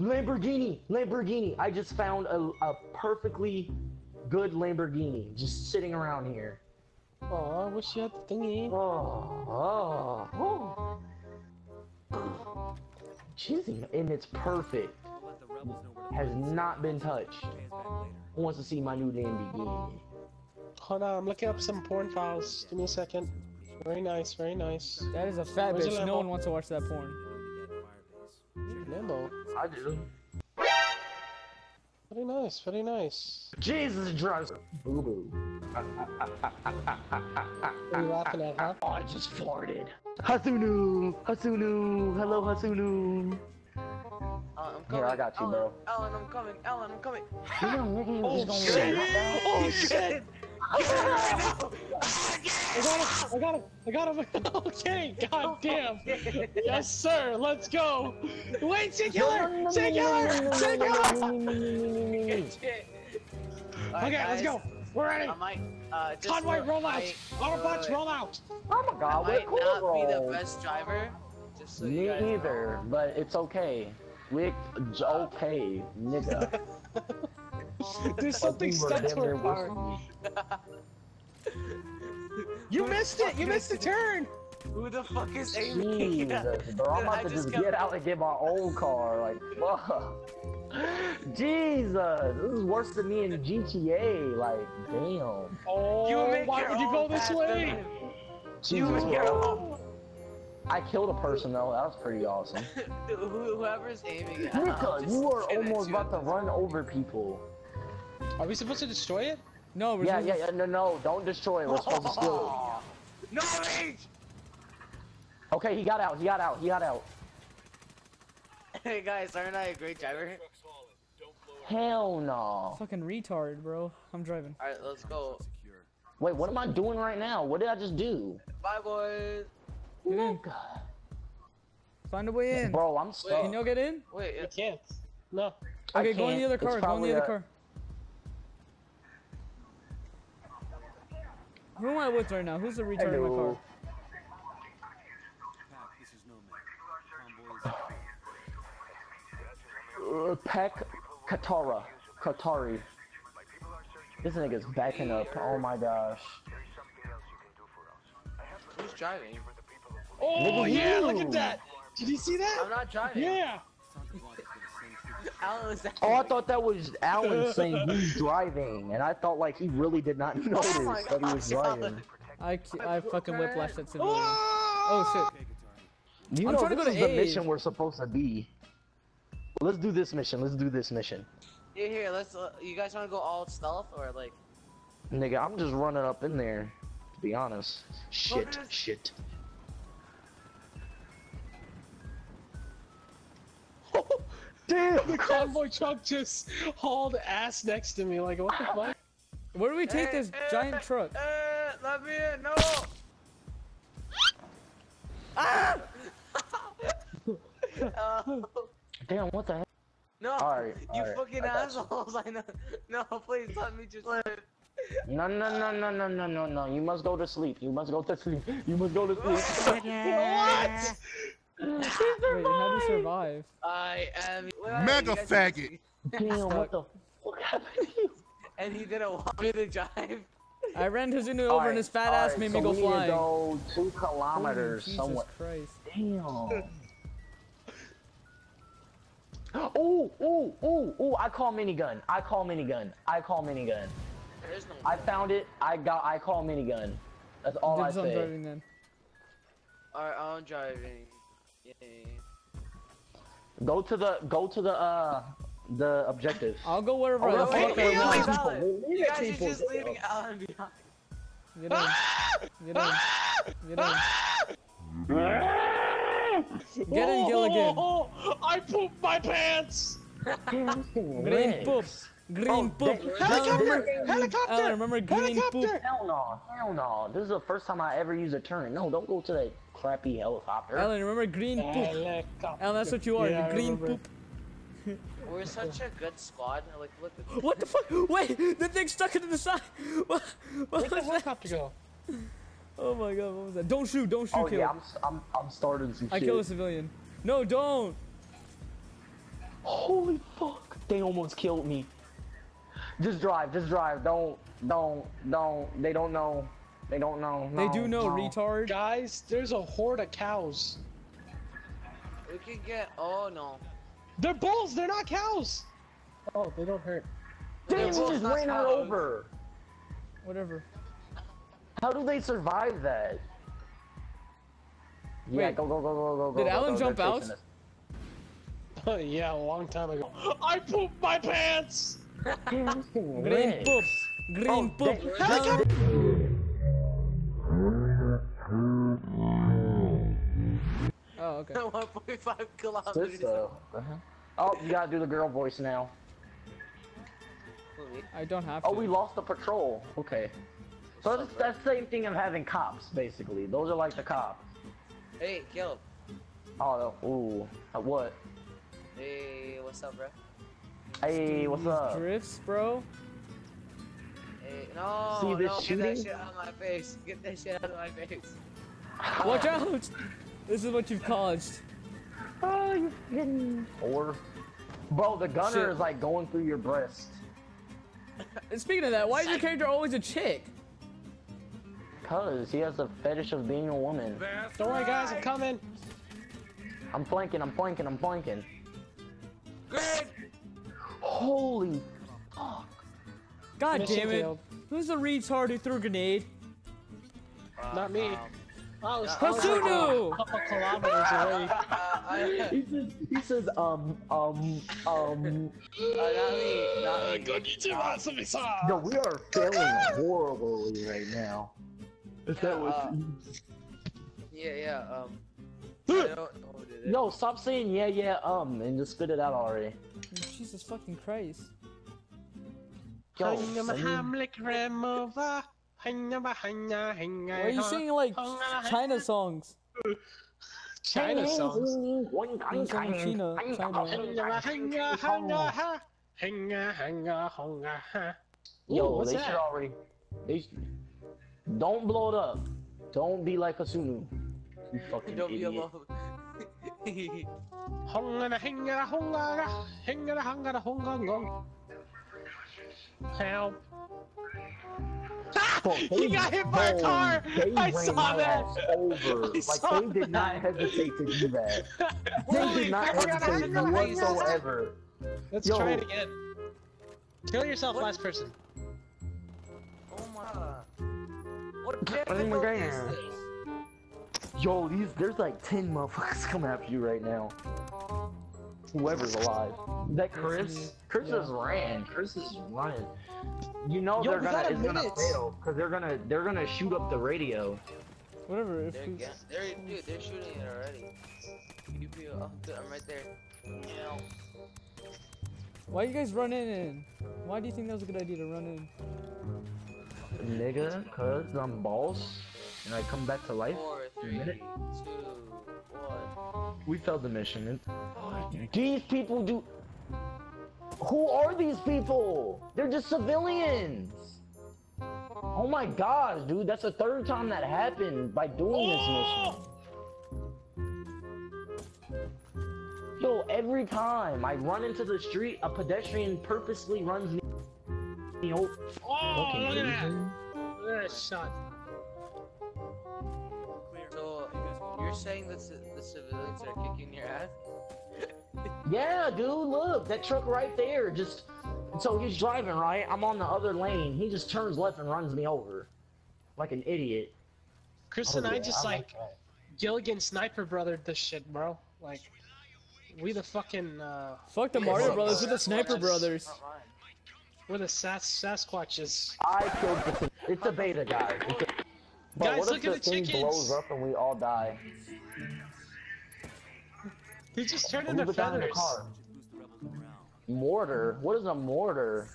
Lamborghini, Lamborghini. I just found a, a perfectly good Lamborghini just sitting around here. Oh, I wish you had the thingy. Oh, oh, oh. Jeez, and it's perfect. Let the rebels know where to Has not been touched. Pay us back later. Who wants to see my new Lamborghini? Hold on, I'm looking up some porn files. Give me a second. Very nice, very nice. That is a fat Where's bitch. No one wants to watch that porn. Get Firebase. Lambo. I do. Very nice, very nice. Jesus, it drives boo boo. What are you laughing at, huh? Oh, I just farted. Hasunu, Hasunu, hello Hasunu. Alan, I'm coming. Here, I got you, Alan, bro. Alan, I'm coming. Alan, I'm coming. Damn, nigga, you Oh, shit. gonna Oh shit! Oh, I got him! I got him! I got him! okay, god damn! Yes, sir, let's go! Wait, singular! Singular! Singular! Shit. Okay, let's go! We're ready! I might, uh, just Convoy, look, roll out! I- Autobots, roll out! Oh my I god, might we're not cool, be the best driver. Just so you Me guys know. either, but it's okay. We're okay, nigga. There's something stuck to near her car. Worse You missed it! You missed the turn! Who the fuck is than aiming? Jesus, bro, I'm I about to just just get out and get my own car. Like, fuck. Jesus, this is worse than me in GTA. Like, damn. Oh, You make why would you go this way? man. Jesus, make bro. I killed a person though. That was pretty awesome. Whoever's aiming at Nika, just you are almost about to run over people. Are we supposed to destroy it? No, we're Yeah, yeah, yeah, no, no, don't destroy it. We're supposed to steal No rage! Okay, he got out, he got out, he got out. Hey guys, aren't I a great driver? Hell no. Fucking retard, bro. I'm driving. Alright, let's go. Secure. Wait, what am I doing right now? What did I just do? Bye, boys. Get in. Find a way in. Bro, I'm stuck. Wait, Can y'all get in? Wait, We uh, can't. No. I Okay, go in the other car. Go in the other a- car. Who am I with right now? Who's the retard in my car? Pac, this is Nomad. Convoys. Uh, Peck Katara. Katari. This nigga's backing up. Oh my gosh. who's driving? Oh Look at yeah, look at that! Did you see that? I'm not driving. Yeah! Oh, I thought that was Alan saying he's driving, and I thought like he really did not notice my that he was driving. I, I fucking whiplashed that civilian. Oh, Oh Okay, Katari. You I'm know trying to this go is the A. mission we're supposed to be. Let's do this mission. Let's do this mission. Here, here, let's. Uh, you guys want to go all stealth or like? Nigga, I'm just running up in there. To be honest. Shit, Fuckers. shit. Damn! The convoy truck just hauled ass next to me. Like, what the fuck? Where do we take Hey, this hey, giant truck? Eh, let me in. No. Ah! Oh, Damn, what the heck? no. Alright, you alright, fucking I got you. assholes. I know. No, please let me just live. No, no, no, no, no, no, no, no. You must go to sleep. You must go to sleep. You must go to sleep. what? Wait, how to survive? I am. where? Mega You faggot. Damn, what the fuck happened to you? And he didn't want me to drive. I ran Hasunu over and his fat ass Alright, made so me go we need to flying. go two Holy kilometers Jesus somewhere. Christ. Damn. Ooh, ooh, ooh, ooh, I call minigun. I call minigun. I call minigun. There is no. I found it. I got I call minigun. That's all I Dibs on say. driving then. Alright, I'm driving. Yay. Go to the go to the uh the objective. I'll go wherever Oh, the fuck I want. wait. Alan, Leave You it, guys are people. just leaving Alan behind. Get in. Get in. Get in. Get in, Gilligan. Oh, I pooped my pants! Green poop. Green oh, poop. Helicopter! Remember, Helicopter! Alan, remember green poop? Helicopter! Hell no, hell no. This is the first time I ever use a turn. No, don't go to that crappy helicopter. Alan, remember green poop? Helicopter. Alan, that's what you are. Yeah, you green poop. We're such a good squad. Like, look at What the fuck? Wait, the thing stuck into the side. What, what Where'd the was that? helicopter go? Oh my god, what was that? Don't shoot, don't shoot, oh kill. yeah, I'm, I'm I'm starting some I shit. killed a civilian. No, don't. Holy fuck! They almost killed me. Just drive, just drive. Don't, don't, don't. They don't know. They don't know. They do know, no. retard. Guys, there's a horde of cows. We can get. Oh no. They're bulls. They're not cows. Oh, they don't hurt. Damn, Yeah, we just not ran her over. Whatever. How do they survive that? Yeah, Wait, go, go, go, go, go, go. did go, Alan go. jump out? yeah, a long time ago. I pooped my pants. Damn, this thing Green poop. Green Oh, poop. that- Oh, okay. 1.5 kilometers. Sister. Oh, you gotta do the girl voice now. I don't have to. Oh, we lost the patrol. Okay. So that's, that's the same thing of having cops, basically. Those are like the cops. Hey, Caleb. Oh, no. ooh. Uh, What? Hey, what's up, bro? Hey, what's up? Drifts, bro. Hey, no, See this no, get that shit out of my face. Get that shit out of my face. Watch out! This is what you've caused. Oh, you fucking whore. Bro, the gunner Shit. is like going through your breast. And speaking of that, why is your character always a chick? Cause he has a fetish of being a woman. Don't worry, guys. I'm coming. I'm flanking, I'm flanking, I'm flanking. Good. Holy fuck. God Mission damn it! failed. Who's the retard who threw a grenade? Not me. Um, I was, Uh, like Hasunu! a couple kilometers away. uh, He says, he says, um, um, um. uh, not me, not me. Konnichiwa, Yo, we are failing horribly right now. Is that was. Uh, Yeah, yeah. Um. I don't know who did it. Stop saying yeah, yeah, um, and just spit it out already. Jesus fucking Christ. Yo, Hangama send me- Hamlik Remova. Hangama Hanga Hanga. Why are you singing like China songs? China songs? China, China. Ooh, Yo, what's they that? should already. They sh- don't blow it up. Don't be like a Sunu. You fucking Don't be idiot. alone. Hongana Hanga Honga Hanga Hanga Honga Gong. Help. Bro, He got hit by a car! They I saw that! Over. I like saw they did not hesitate to do that. They did not hesitate whatsoever. Let's Yo. try it again. Kill yourself, What? last person. Oh my. What difficult is this? Yo, these there's like ten motherfuckers coming after you right now. Whoever's alive. That Chris, Chris is ran. Chris is running. You know Yo, they're gonna got a it's gonna minute. fail because they're gonna they're gonna shoot up the radio. Whatever. If They're, we... they're, dude, they're shooting it already. You feel, oh, I'm right there. Yeah. Why you guys running in? Why do you think that was a good idea to run in? Nigga, cause I'm boss and I come back to life. Four, three, Minute. two, one. We failed the mission. These people do. Who are these people? They're just civilians. Oh my gosh, dude, that's the third time that happened by doing this oh! mission. Yo, every time I run into the street, a pedestrian purposely runs me. me. Oh, Fucking look at that. Asian. Look at that shot. Saying that the civilians are kicking your ass? Yeah, dude, look, that truck right there. Just so he's driving right. I'm on the other lane. He just turns left and runs me over, like an idiot. Chris Oh, and I yeah, just I like that. Gilligan Sniper Brothered this shit, bro. Like, we the fucking uh, Fuck the Mario Brothers we're the Sniper Brothers. We're the Sas Sasquatches. I killed the. It's a beta, guys. It's but Guys, what look if at the the thing chickens. blows up and we all die? He just turned into it down in the feathers. car. The. Mortar? What is a mortar?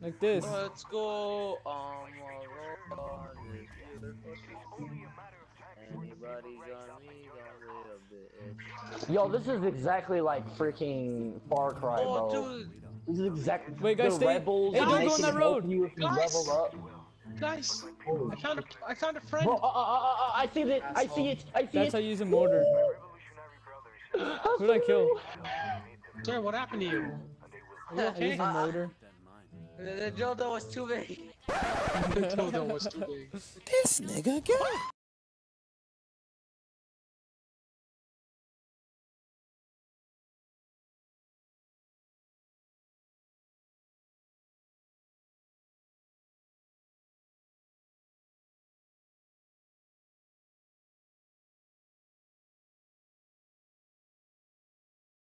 Like this. Let's go on a roll on this beautiful Anybody got me got rid of it. Yo, this is exactly like freaking Far Cry, Oh, bro. dude. This is exactly Wait, guys, the stay- rebels. hey, don't go on can that road. You if you Guys. level up. Guys, I found a I found a friend. Bro, uh, uh, uh, uh, I see it. I see it. I see That's it. how you use a mortar. Who did I kill? Sir, what happened to you? Are you I okay? use a motor. Keep that in mind. The, the dildo was too big. the dildo was too big. This nigga gay.